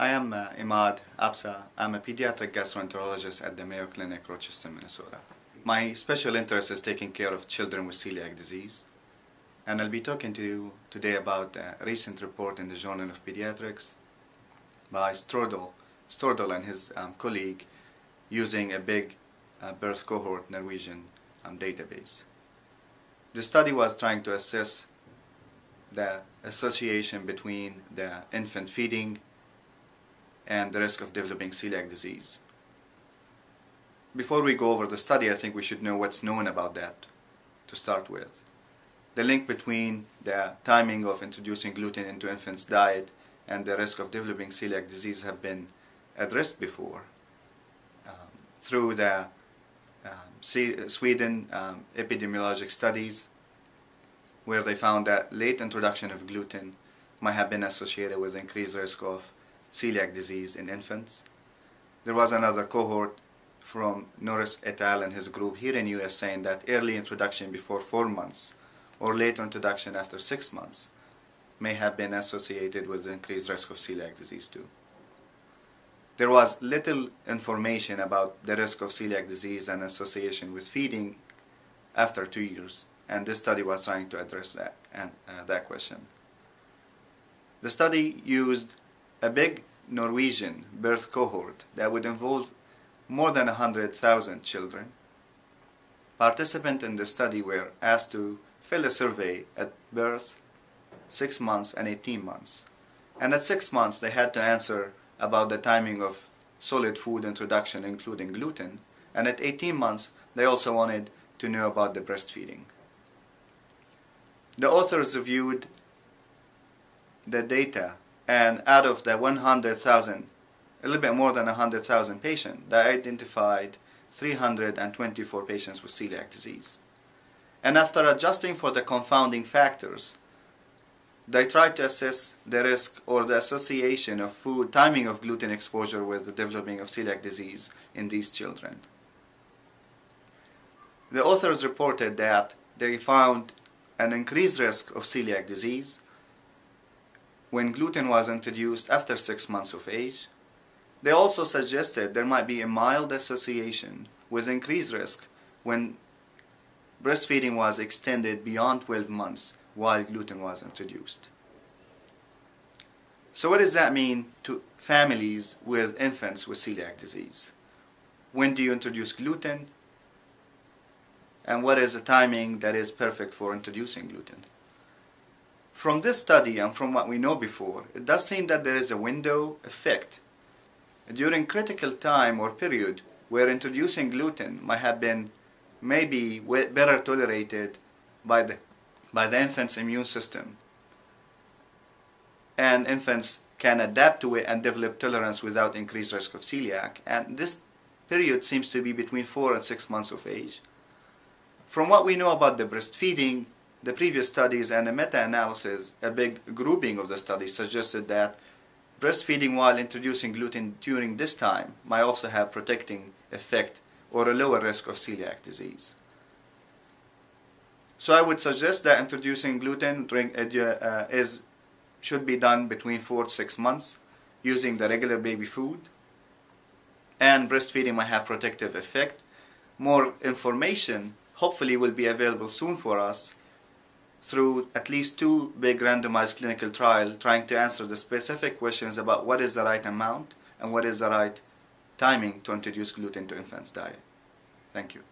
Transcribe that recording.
I am uh, Imad Absah. I'm a pediatric gastroenterologist at the Mayo Clinic, Rochester, Minnesota. My special interest is taking care of children with celiac disease. And I'll be talking to you today about a recent report in the Journal of Pediatrics by Stordal, Stordal and his um, colleague using a big uh, birth cohort Norwegian um, database. The study was trying to assess the association between the infant feeding and the risk of developing celiac disease. Before we go over the study, I think we should know what's known about that to start with. The link between the timing of introducing gluten into infants' diet and the risk of developing celiac disease have been addressed before um, through the um, Sweden um, epidemiologic studies where they found that late introduction of gluten might have been associated with increased risk of celiac disease in infants. There was another cohort from Norris et al. and his group here in US saying that early introduction before four months or late introduction after six months may have been associated with increased risk of celiac disease too. There was little information about the risk of celiac disease and association with feeding after two years, and this study was trying to address that, and, uh, that question. The study used a big Norwegian birth cohort that would involve more than 100,000 children. Participants in the study were asked to fill a survey at birth, 6 months and 18 months. And at 6 months they had to answer about the timing of solid food introduction including gluten. And at 18 months they also wanted to know about the breastfeeding. The authors reviewed the data and out of the 100,000, a little bit more than 100,000 patients, they identified 324 patients with celiac disease. And after adjusting for the confounding factors, they tried to assess the risk or the association of food timing of gluten exposure with the developing of celiac disease in these children. The authors reported that they found an increased risk of celiac disease when gluten was introduced after six months of age. They also suggested there might be a mild association with increased risk when breastfeeding was extended beyond 12 months while gluten was introduced. So what does that mean to families with infants with celiac disease? When do you introduce gluten? And what is the timing that is perfect for introducing gluten? From this study and from what we know before, it does seem that there is a window effect during critical time or period where introducing gluten might have been maybe better tolerated by the, by the infant's immune system. And infants can adapt to it and develop tolerance without increased risk of celiac. And this period seems to be between 4 and 6 months of age. From what we know about the breastfeeding, the previous studies and a meta-analysis, a big grouping of the studies suggested that breastfeeding while introducing gluten during this time might also have protecting effect or a lower risk of celiac disease. So I would suggest that introducing gluten during, uh, is, should be done between 4 to 6 months using the regular baby food and breastfeeding might have protective effect. More information hopefully will be available soon for us through at least two big randomized clinical trial trying to answer the specific questions about what is the right amount and what is the right timing to introduce gluten to infants' diet. Thank you.